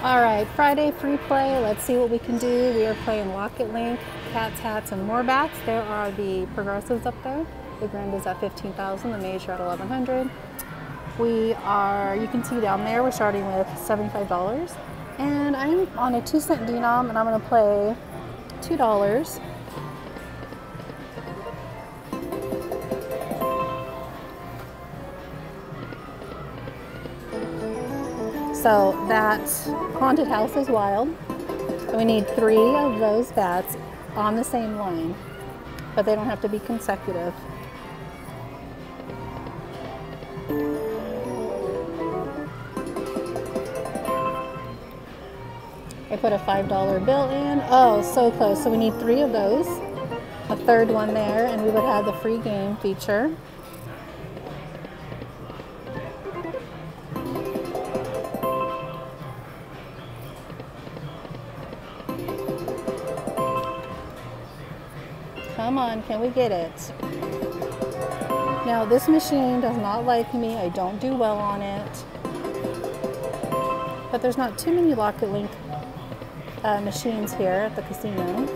All right, Friday free play. Let's see what we can do. We are playing Lock It Link, Cats, Hats, and more bats. There are the progressives up there. The grand is at 15,000, the major at 1100. We are, you can see down there, we're starting with $75. And I'm on a two cent denom and I'm gonna play $2. So that haunted house is wild. We need three of those bats on the same line, but they don't have to be consecutive. I put a $5 bill in. Oh, so close. So we need three of those, a third one there, and we would have the free game feature. Come on, can we get it? Now, this machine does not like me. I don't do well on it. But there's not too many Lock It Link uh, machines here at the casino.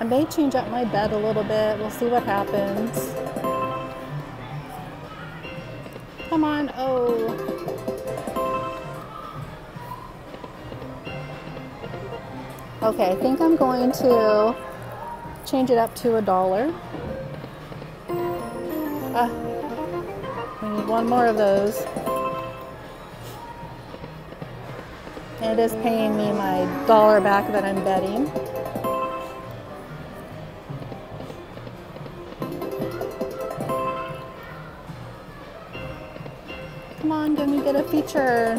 I may change up my bet a little bit. We'll see what happens. Come on. Oh. Okay, I think I'm going to change it up to a dollar. Ah, we need one more of those. It is paying me my dollar back that I'm betting. Come on, me get a feature.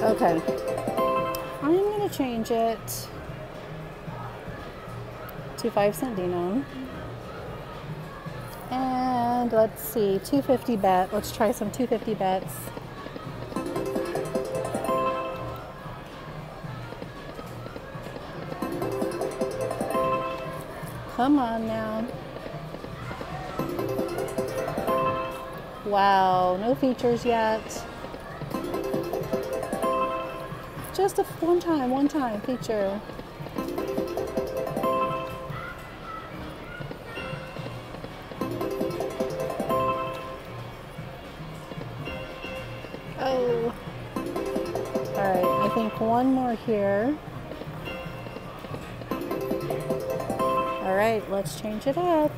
Okay. Going to change it to 5 cent denom. And let's see, 250 bet. Let's try some 250 bets. Come on now. Wow, no features yet. Just a one time, one time feature. Oh. All right, I think one more here. All right, let's change it up.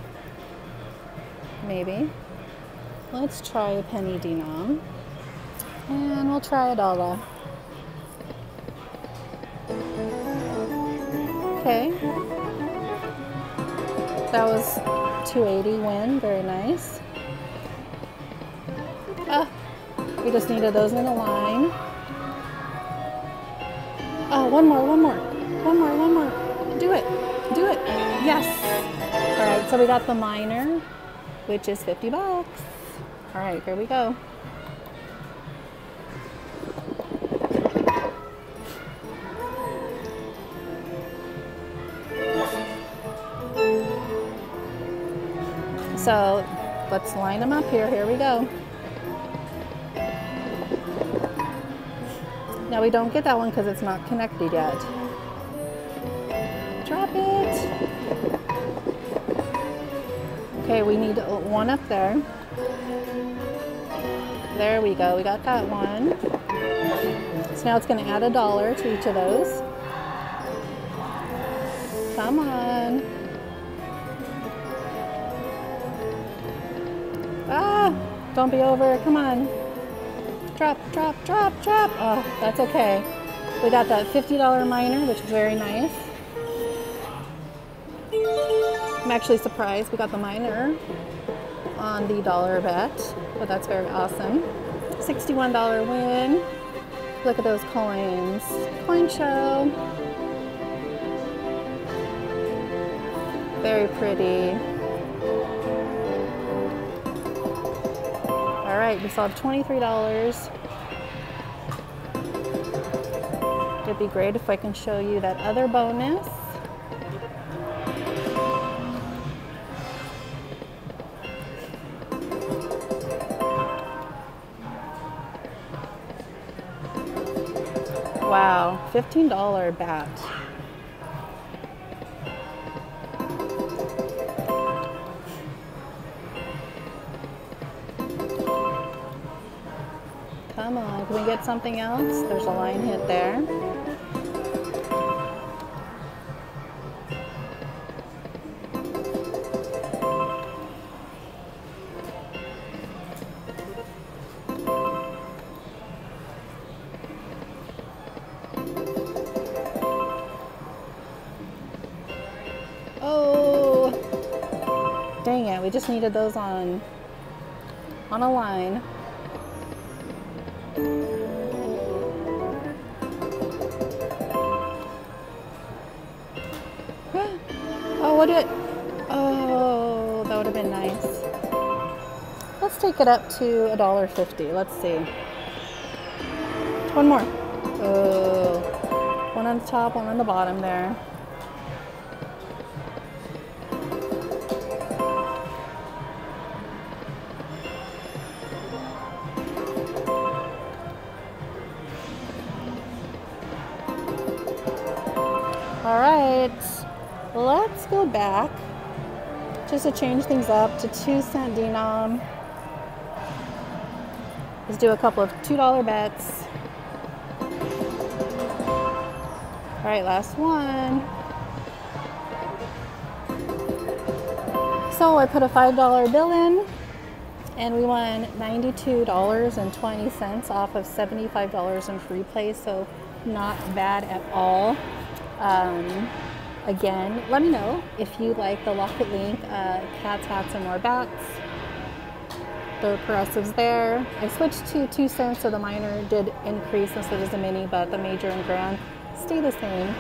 Maybe. Let's try a penny denom. And we'll try a dollar. Okay. That was 280 win, very nice. Ah, we just needed those in a line. Oh, one more, one more, one more, one more. Do it, do it. Yes. All right, so we got the minor, which is 50 bucks. All right, here we go. So let's line them up here. Here we go. Now we don't get that one because it's not connected yet. Drop it. Okay, we need one up there. There we go, we got that one. So now it's gonna add a dollar to each of those. Come on. Ah, don't be over, come on. Drop, drop, drop, drop. Oh, that's okay. We got that $50 minor, which is very nice. I'm actually surprised we got the minor on the dollar bet, but that's very awesome. $61 win. Look at those coins. Coin show. Very pretty. right, we have $23. It'd be great if I can show you that other bonus. Wow, $15 bat. Can we get something else? There's a line hit there. Oh, dang it. We just needed those on, on a line. Oh, what it? Oh, that would have been nice. Let's take it up to a dollar fifty. Let's see. One more. Oh, one on the top, one on the bottom there. Let's go back just to change things up to two cent denom. Let's do a couple of $2 bets. All right, last one. So I put a $5 bill in and we won $92.20 off of $75 in free play. So not bad at all. Um, again, let me know if you like the Lock It Link, uh, cats, hats, and more bats. The progressives there. I switched to two cents, so the minor did increase instead of the mini, but the major and grand stay the same.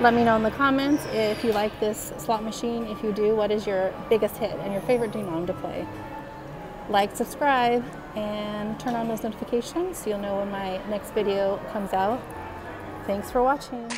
Let me know in the comments if you like this slot machine. If you do, what is your biggest hit and your favorite denom to play? Like, subscribe, and turn on those notifications so you'll know when my next video comes out. Thanks for watching.